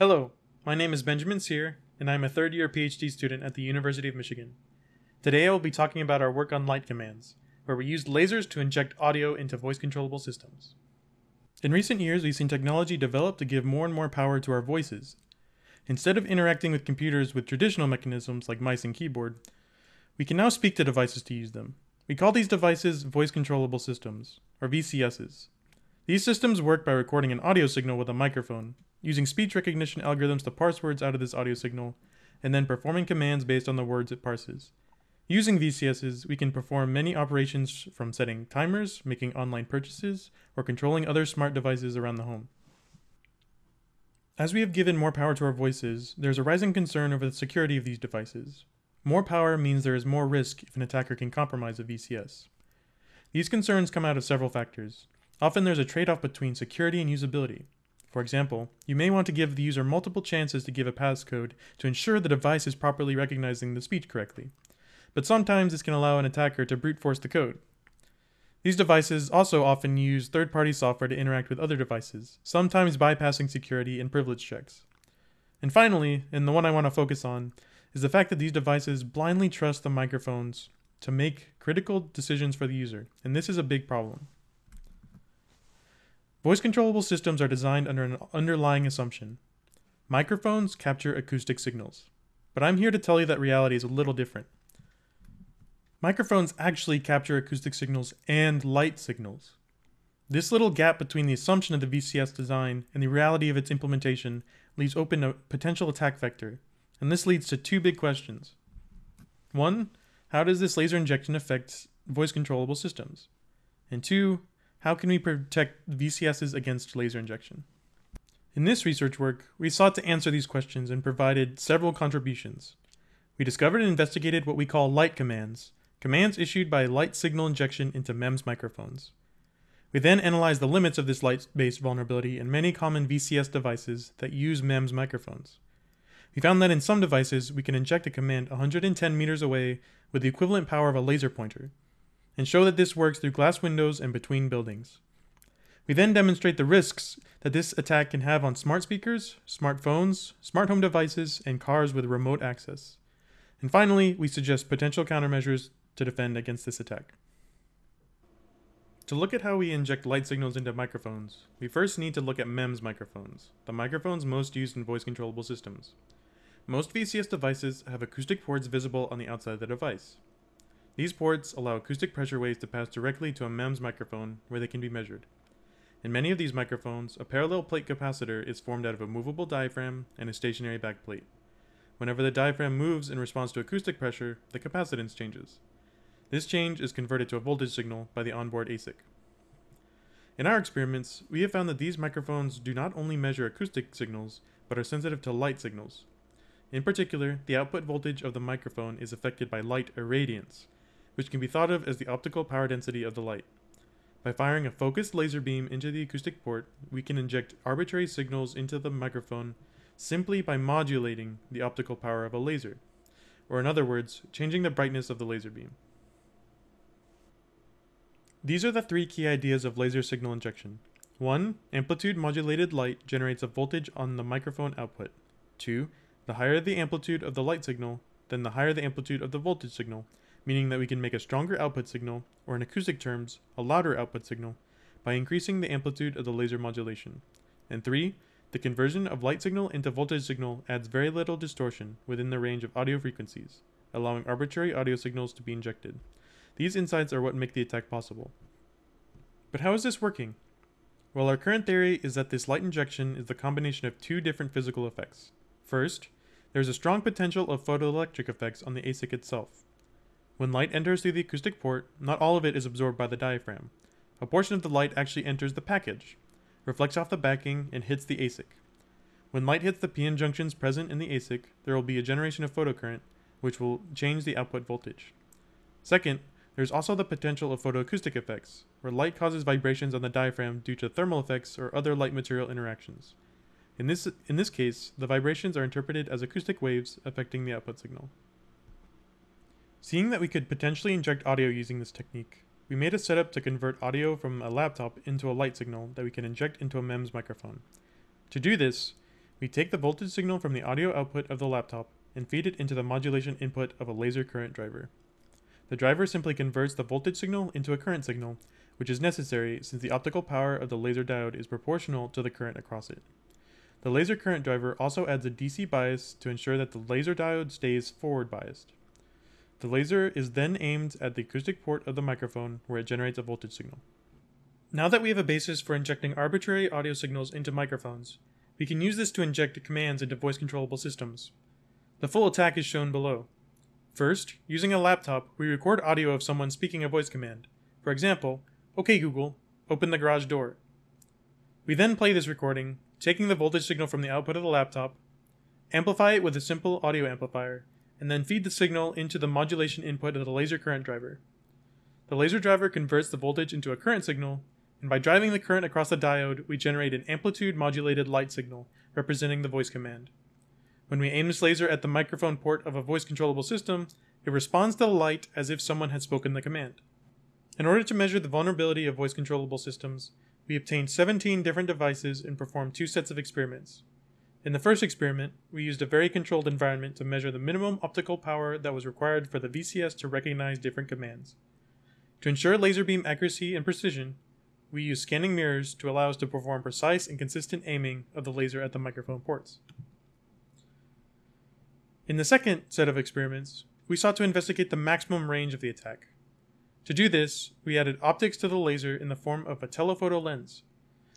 Hello, my name is Benjamin Cyr, and I'm a third year PhD student at the University of Michigan. Today I will be talking about our work on light commands, where we used lasers to inject audio into voice controllable systems. In recent years, we've seen technology develop to give more and more power to our voices. Instead of interacting with computers with traditional mechanisms like mice and keyboard, we can now speak to devices to use them. We call these devices voice controllable systems, or VCSs. These systems work by recording an audio signal with a microphone, using speech recognition algorithms to parse words out of this audio signal, and then performing commands based on the words it parses. Using VCSs, we can perform many operations from setting timers, making online purchases, or controlling other smart devices around the home. As we have given more power to our voices, there is a rising concern over the security of these devices. More power means there is more risk if an attacker can compromise a VCS. These concerns come out of several factors. Often there's a trade off between security and usability. For example, you may want to give the user multiple chances to give a passcode to ensure the device is properly recognizing the speech correctly. But sometimes this can allow an attacker to brute force the code. These devices also often use third party software to interact with other devices, sometimes bypassing security and privilege checks. And finally, and the one I want to focus on, is the fact that these devices blindly trust the microphones to make critical decisions for the user, and this is a big problem. Voice controllable systems are designed under an underlying assumption. Microphones capture acoustic signals. But I'm here to tell you that reality is a little different. Microphones actually capture acoustic signals and light signals. This little gap between the assumption of the VCS design and the reality of its implementation leaves open a potential attack vector, and this leads to two big questions. One, how does this laser injection affect voice controllable systems? And two, how can we protect VCSs against laser injection? In this research work, we sought to answer these questions and provided several contributions. We discovered and investigated what we call light commands, commands issued by light signal injection into MEMS microphones. We then analyzed the limits of this light-based vulnerability in many common VCS devices that use MEMS microphones. We found that in some devices, we can inject a command 110 meters away with the equivalent power of a laser pointer, and show that this works through glass windows and between buildings. We then demonstrate the risks that this attack can have on smart speakers, smartphones, smart home devices, and cars with remote access. And finally, we suggest potential countermeasures to defend against this attack. To look at how we inject light signals into microphones, we first need to look at MEMS microphones, the microphones most used in voice controllable systems. Most VCS devices have acoustic ports visible on the outside of the device. These ports allow acoustic pressure waves to pass directly to a MEMS microphone where they can be measured. In many of these microphones, a parallel plate capacitor is formed out of a movable diaphragm and a stationary backplate. Whenever the diaphragm moves in response to acoustic pressure, the capacitance changes. This change is converted to a voltage signal by the onboard ASIC. In our experiments, we have found that these microphones do not only measure acoustic signals, but are sensitive to light signals. In particular, the output voltage of the microphone is affected by light irradiance, which can be thought of as the optical power density of the light. By firing a focused laser beam into the acoustic port, we can inject arbitrary signals into the microphone simply by modulating the optical power of a laser, or in other words, changing the brightness of the laser beam. These are the three key ideas of laser signal injection. 1. Amplitude modulated light generates a voltage on the microphone output. 2. The higher the amplitude of the light signal, then the higher the amplitude of the voltage signal, meaning that we can make a stronger output signal, or in acoustic terms, a louder output signal, by increasing the amplitude of the laser modulation. And 3. The conversion of light signal into voltage signal adds very little distortion within the range of audio frequencies, allowing arbitrary audio signals to be injected. These insights are what make the attack possible. But how is this working? Well, our current theory is that this light injection is the combination of two different physical effects. First, there is a strong potential of photoelectric effects on the ASIC itself. When light enters through the acoustic port, not all of it is absorbed by the diaphragm. A portion of the light actually enters the package, reflects off the backing, and hits the ASIC. When light hits the PN junctions present in the ASIC, there will be a generation of photocurrent, which will change the output voltage. Second, there's also the potential of photoacoustic effects, where light causes vibrations on the diaphragm due to thermal effects or other light material interactions. In this, in this case, the vibrations are interpreted as acoustic waves affecting the output signal. Seeing that we could potentially inject audio using this technique, we made a setup to convert audio from a laptop into a light signal that we can inject into a MEMS microphone. To do this, We take the voltage signal from the audio output of the laptop and feed it into the modulation input of a laser current driver. The driver simply converts the voltage signal into a current signal, which is necessary since the optical power of the laser diode is proportional to the current across it. The laser current driver also adds a DC bias to ensure that the laser diode stays forward biased. The laser is then aimed at the acoustic port of the microphone where it generates a voltage signal. Now that we have a basis for injecting arbitrary audio signals into microphones, we can use this to inject commands into voice controllable systems. The full attack is shown below. First, using a laptop, we record audio of someone speaking a voice command. For example, OK Google, open the garage door. We then play this recording, taking the voltage signal from the output of the laptop, amplify it with a simple audio amplifier, and then feed the signal into the modulation input of the laser current driver. The laser driver converts the voltage into a current signal, and by driving the current across the diode, we generate an amplitude modulated light signal representing the voice command. When we aim this laser at the microphone port of a voice controllable system, it responds to the light as if someone had spoken the command. In order to measure the vulnerability of voice controllable systems, we obtained 17 different devices and performed two sets of experiments. In the first experiment, we used a very controlled environment to measure the minimum optical power that was required for the VCS to recognize different commands. To ensure laser beam accuracy and precision, we used scanning mirrors to allow us to perform precise and consistent aiming of the laser at the microphone ports. In the second set of experiments, we sought to investigate the maximum range of the attack. To do this, we added optics to the laser in the form of a telephoto lens.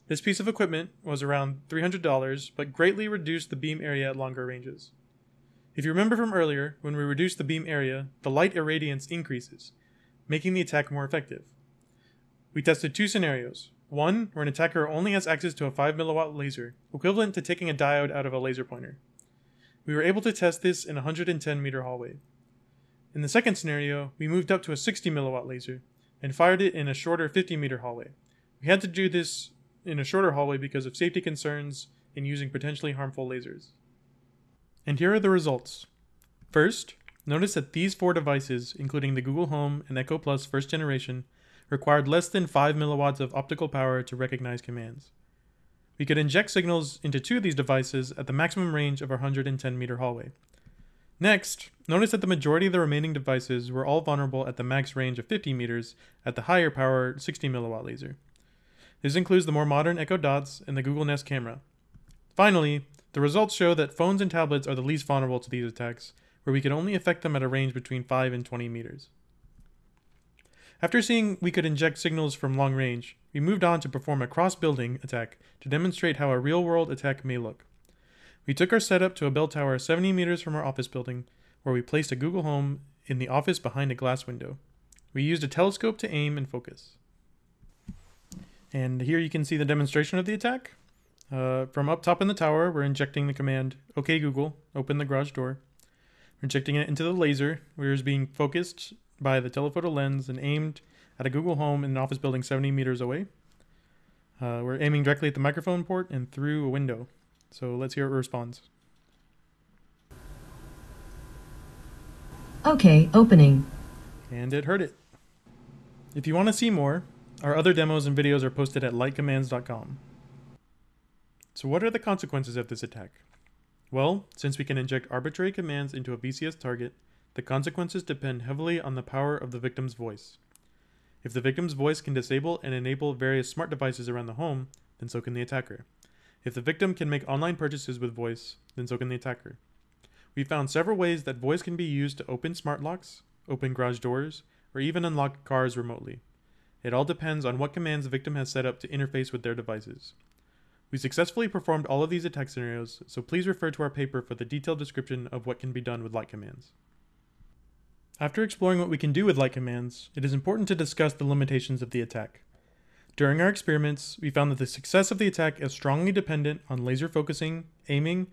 This piece of equipment was around $300, but greatly reduced the beam area at longer ranges. If you remember from earlier, when we reduce the beam area, the light irradiance increases, making the attack more effective. We tested two scenarios. One, where an attacker only has access to a 5 milliwatt laser, equivalent to taking a diode out of a laser pointer. We were able to test this in a 110 meter hallway. In the second scenario, we moved up to a 60 milliwatt laser and fired it in a shorter 50 meter hallway. We had to do this in a shorter hallway because of safety concerns in using potentially harmful lasers. And here are the results. First, notice that these four devices, including the Google Home and Echo Plus first generation, required less than 5 milliwatts of optical power to recognize commands. We could inject signals into two of these devices at the maximum range of our 110 meter hallway. Next, notice that the majority of the remaining devices were all vulnerable at the max range of 50 meters at the higher power 60 milliwatt laser. This includes the more modern Echo Dots and the Google Nest camera. Finally, the results show that phones and tablets are the least vulnerable to these attacks, where we can only affect them at a range between 5 and 20 meters. After seeing we could inject signals from long range, we moved on to perform a cross-building attack to demonstrate how a real-world attack may look. We took our setup to a bell tower 70 meters from our office building, where we placed a Google Home in the office behind a glass window. We used a telescope to aim and focus. And here you can see the demonstration of the attack. Uh, from up top in the tower, we're injecting the command, OK Google, open the garage door. We're injecting it into the laser, where it's being focused by the telephoto lens and aimed at a Google Home in an office building 70 meters away. Uh, we're aiming directly at the microphone port and through a window. So let's hear it responds. Okay, opening. And it heard it. If you want to see more, our other demos and videos are posted at lightcommands.com. So what are the consequences of this attack? Well, since we can inject arbitrary commands into a VCS target, the consequences depend heavily on the power of the victim's voice. If the victim's voice can disable and enable various smart devices around the home, then so can the attacker. If the victim can make online purchases with voice, then so can the attacker. We found several ways that voice can be used to open smart locks, open garage doors, or even unlock cars remotely. It all depends on what commands the victim has set up to interface with their devices. We successfully performed all of these attack scenarios, so please refer to our paper for the detailed description of what can be done with light commands. After exploring what we can do with light commands, it is important to discuss the limitations of the attack. During our experiments, we found that the success of the attack is strongly dependent on laser focusing, aiming,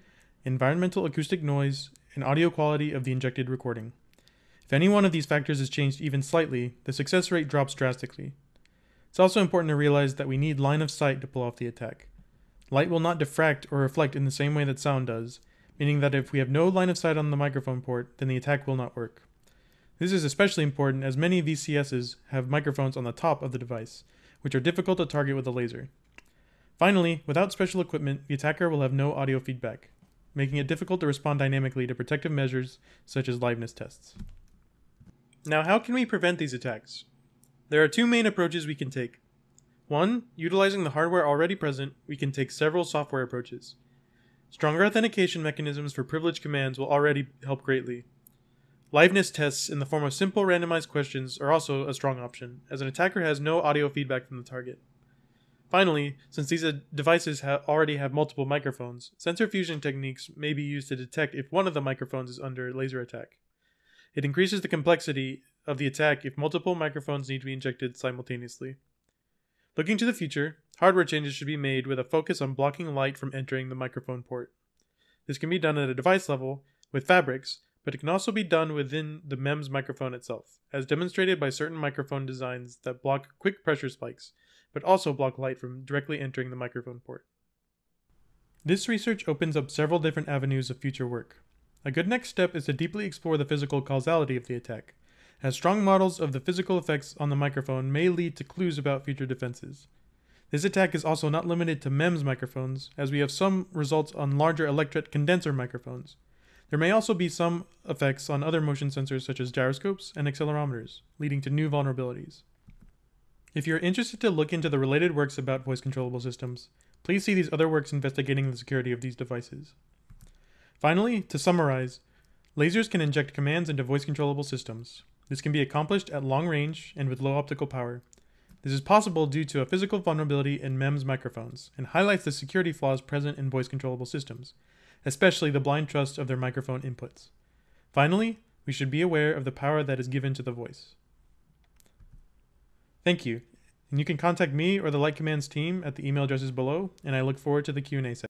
environmental acoustic noise, and audio quality of the injected recording. If any one of these factors is changed even slightly, the success rate drops drastically. It's also important to realize that we need line of sight to pull off the attack. Light will not diffract or reflect in the same way that sound does, meaning that if we have no line of sight on the microphone port, then the attack will not work. This is especially important as many VCSs have microphones on the top of the device, which are difficult to target with a laser. Finally, without special equipment, the attacker will have no audio feedback, making it difficult to respond dynamically to protective measures such as liveness tests. Now, how can we prevent these attacks? There are two main approaches we can take. One, utilizing the hardware already present, we can take several software approaches. Stronger authentication mechanisms for privileged commands will already help greatly. Liveness tests in the form of simple randomized questions are also a strong option, as an attacker has no audio feedback from the target. Finally, since these devices ha- already have multiple microphones, sensor fusion techniques may be used to detect if one of the microphones is under laser attack. It increases the complexity of the attack if multiple microphones need to be injected simultaneously. Looking to the future, hardware changes should be made with a focus on blocking light from entering the microphone port. This can be done at a device level with fabrics, but it can also be done within the MEMS microphone itself, as demonstrated by certain microphone designs that block quick pressure spikes, but also block light from directly entering the microphone port. This research opens up several different avenues of future work. A good next step is to deeply explore the physical causality of the attack, as strong models of the physical effects on the microphone may lead to clues about future defenses. This attack is also not limited to MEMS microphones, as we have some results on larger electret condenser microphones. There may also be some effects on other motion sensors such as gyroscopes and accelerometers, leading to new vulnerabilities. If you're interested to look into the related works about voice controllable systems, please see these other works investigating the security of these devices. Finally, to summarize, lasers can inject commands into voice controllable systems. This can be accomplished at long range and with low optical power. This is possible due to a physical vulnerability in MEMS microphones and highlights the security flaws present in voice controllable systems, especially the blind trust of their microphone inputs. Finally, we should be aware of the power that is given to the voice. Thank you, and you can contact me or the Light Commands team at the email addresses below, and I look forward to the Q&A session.